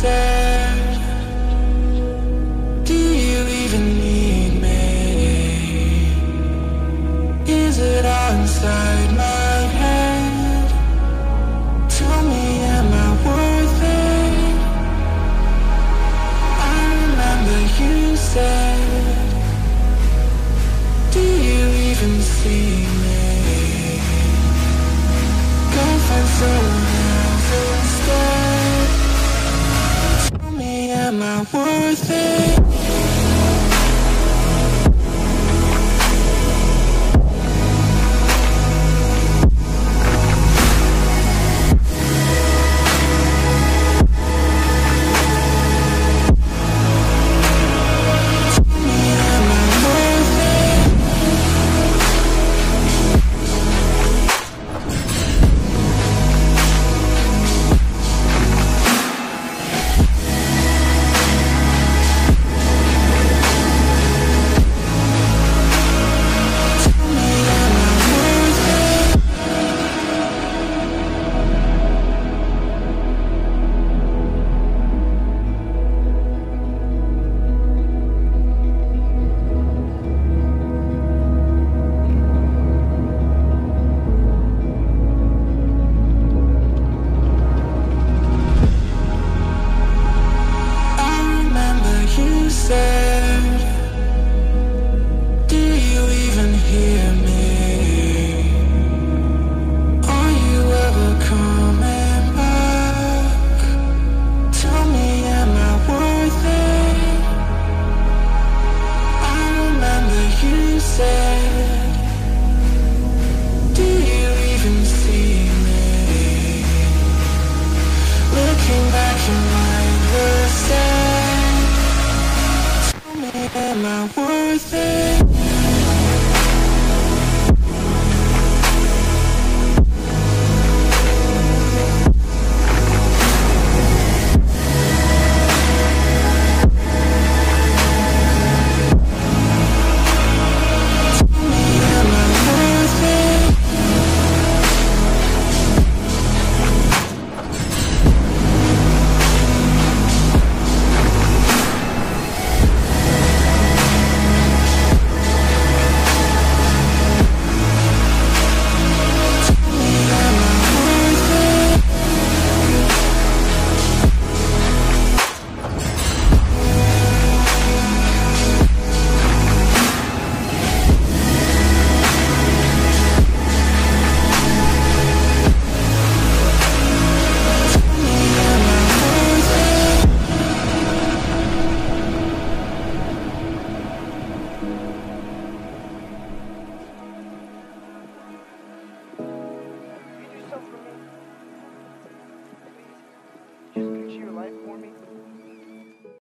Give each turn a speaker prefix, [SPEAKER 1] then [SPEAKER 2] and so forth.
[SPEAKER 1] said, Do you even need me? Is it all inside my head? Tell me, am I? I remember you said, Do you even see me? Am I worth it?
[SPEAKER 2] Your life for me.